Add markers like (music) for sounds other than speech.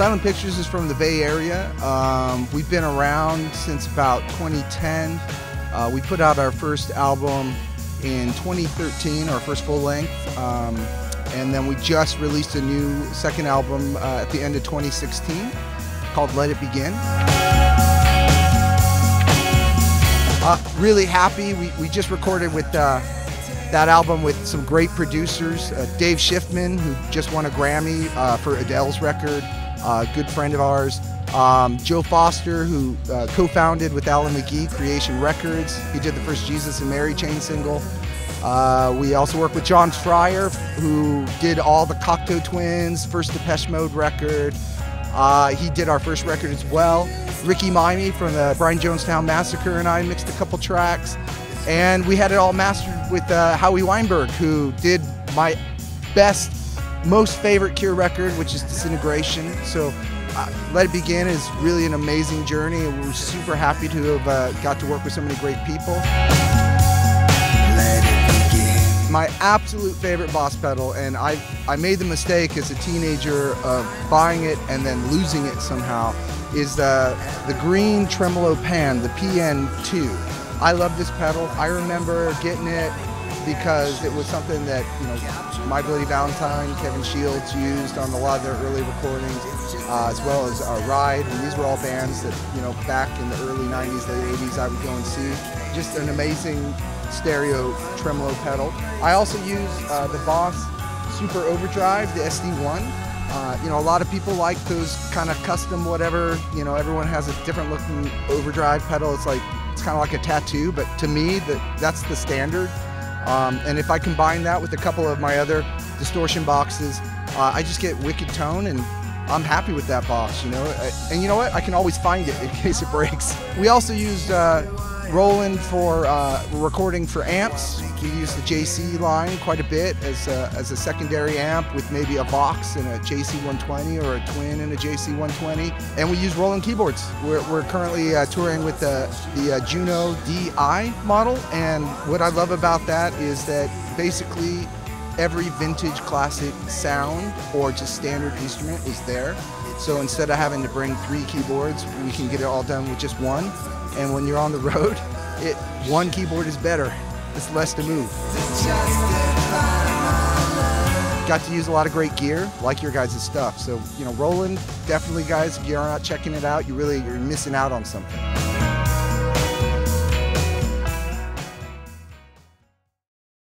Silent Pictures is from the Bay Area. Um, we've been around since about 2010. Uh, we put out our first album in 2013, our first full length. Um, and then we just released a new second album uh, at the end of 2016 called Let It Begin. Uh, really happy. We, we just recorded with uh, that album with some great producers. Uh, Dave Schiffman, who just won a Grammy uh, for Adele's record, uh, good friend of ours. Um, Joe Foster, who uh, co-founded with Alan McGee Creation Records. He did the first Jesus and Mary chain single. Uh, we also work with John Fryer, who did all the Cocteau Twins, first Depeche Mode record. Uh, he did our first record as well. Ricky Maymi from the Brian Jonestown Massacre and I mixed a couple tracks. And we had it all mastered with uh, Howie Weinberg, who did my best, most favorite Cure record, which is Disintegration. So uh, Let It Begin is really an amazing journey. and We're super happy to have uh, got to work with so many great people. My absolute favorite boss pedal, and I, I made the mistake as a teenager of buying it and then losing it somehow, is the, the green tremolo pan, the PN2. I love this pedal. I remember getting it because it was something that, you know, My Bloody Valentine, Kevin Shields used on a lot of their early recordings, uh, as well as uh, Ride. And these were all bands that, you know, back in the early 90s, late 80s, I would go and see. Just an amazing stereo tremolo pedal. I also use uh, the Boss Super Overdrive, the SD1. Uh, you know, a lot of people like those kind of custom whatever. You know, everyone has a different looking overdrive pedal. It's like it's kind of like a tattoo, but to me, the, that's the standard. Um, and if I combine that with a couple of my other distortion boxes, uh, I just get wicked tone and I'm happy with that box, you know. And you know what? I can always find it in (laughs) case it breaks. We also used uh, Roland for uh, recording for amps. We use the JC line quite a bit as a, as a secondary amp with maybe a box and a JC120 or a twin and a JC120. And we use Roland keyboards. We're, we're currently uh, touring with the, the uh, Juno DI model. And what I love about that is that basically every vintage classic sound or just standard instrument is there. So instead of having to bring three keyboards, we can get it all done with just one. And when you're on the road, (laughs) it one keyboard is better. It's less to move. Got to use a lot of great gear, like your guys' stuff. So, you know, Roland, definitely guys, if you're not checking it out, you really you're missing out on something.